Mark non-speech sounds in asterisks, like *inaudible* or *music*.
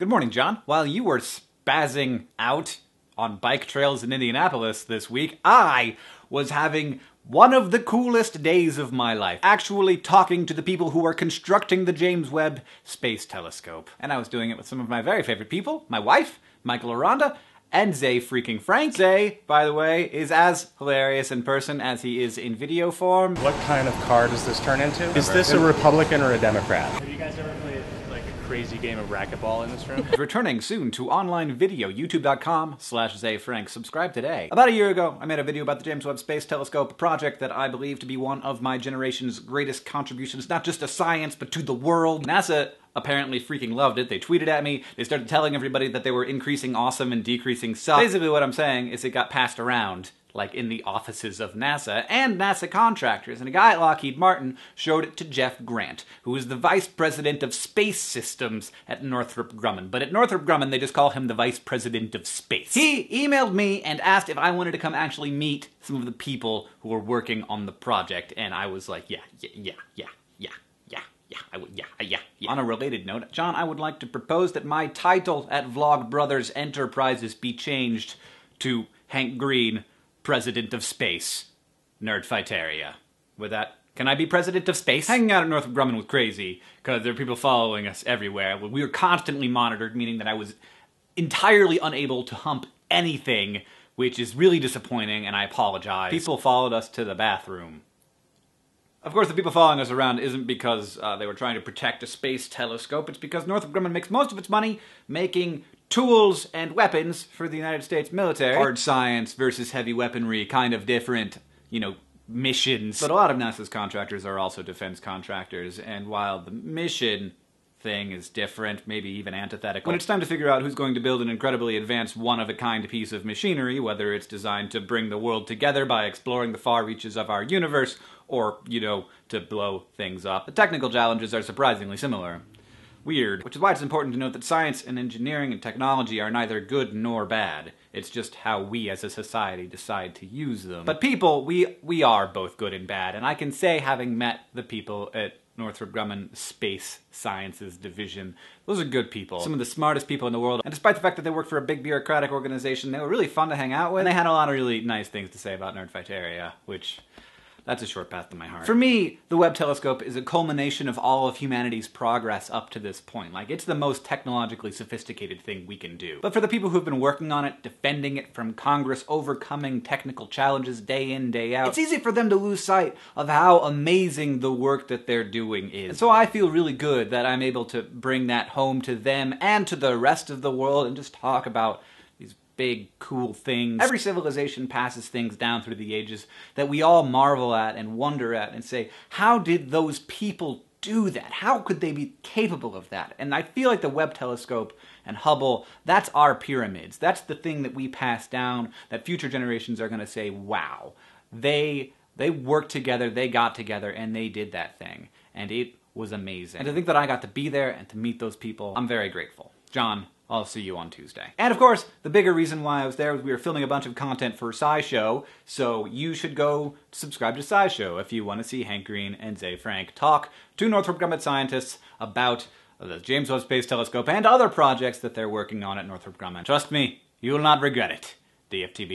Good morning, John. While you were spazzing out on bike trails in Indianapolis this week, I was having one of the coolest days of my life, actually talking to the people who are constructing the James Webb Space Telescope. And I was doing it with some of my very favorite people, my wife, Michael Aranda, and Ze freaking Frank. Ze, by the way, is as hilarious in person as he is in video form. What kind of car does this turn into? Is this a Republican or a Democrat? Have you guys ever played like a crazy game of racquetball in this room? *laughs* Returning soon to online video, youtube.com slash zefrank. Subscribe today. About a year ago, I made a video about the James Webb Space Telescope, a project that I believe to be one of my generation's greatest contributions, not just to science, but to the world. NASA apparently freaking loved it. They tweeted at me. They started telling everybody that they were increasing awesome and decreasing suck. Basically what I'm saying is it got passed around like in the offices of NASA and NASA contractors. And a guy at Lockheed Martin showed it to Jeff Grant, who is the vice president of space systems at Northrop Grumman. But at Northrop Grumman, they just call him the vice president of space. He emailed me and asked if I wanted to come actually meet some of the people who were working on the project. And I was like, yeah, yeah, yeah, yeah, yeah. Yeah, yeah, I would, yeah, yeah, yeah. On a related note, John, I would like to propose that my title at Vlog Brothers Enterprises be changed to Hank Green, President of Space, Nerdfighteria. With that, can I be President of Space? Hanging out at Northrop Grumman was crazy, because there are people following us everywhere. We were constantly monitored, meaning that I was entirely unable to hump anything, which is really disappointing, and I apologize. People followed us to the bathroom. Of course, the people following us around isn't because uh, they were trying to protect a space telescope. It's because Northrop Grumman makes most of its money making tools and weapons for the United States military. Hard science versus heavy weaponry, kind of different, you know, missions. But a lot of NASA's contractors are also defense contractors, and while the mission thing is different, maybe even antithetical. When it's time to figure out who's going to build an incredibly advanced, one of a kind piece of machinery, whether it's designed to bring the world together by exploring the far reaches of our universe, or, you know, to blow things up, the technical challenges are surprisingly similar. Weird. Which is why it's important to note that science and engineering and technology are neither good nor bad. It's just how we as a society decide to use them. But people, we we are both good and bad, and I can say having met the people at Northrop Grumman Space Sciences Division. Those are good people. Some of the smartest people in the world. And despite the fact that they work for a big bureaucratic organization, they were really fun to hang out with. And they had a lot of really nice things to say about Nerdfighteria, which that's a short path to my heart. For me, the Webb telescope is a culmination of all of humanity's progress up to this point. Like, it's the most technologically sophisticated thing we can do. But for the people who've been working on it, defending it from Congress, overcoming technical challenges day in, day out, it's easy for them to lose sight of how amazing the work that they're doing is. And so I feel really good that I'm able to bring that home to them and to the rest of the world and just talk about big, cool things. Every civilization passes things down through the ages that we all marvel at and wonder at and say, how did those people do that? How could they be capable of that? And I feel like the Webb telescope and Hubble, that's our pyramids. That's the thing that we pass down that future generations are going to say, wow, they they worked together, they got together, and they did that thing. And it was amazing. And to think that I got to be there and to meet those people, I'm very grateful. John, I'll see you on Tuesday. And of course, the bigger reason why I was there was we were filming a bunch of content for SciShow, so you should go subscribe to SciShow if you want to see Hank Green and Ze Frank talk to Northrop Grumman scientists about the James Webb Space Telescope and other projects that they're working on at Northrop Grumman. Trust me, you will not regret it. DFTBA.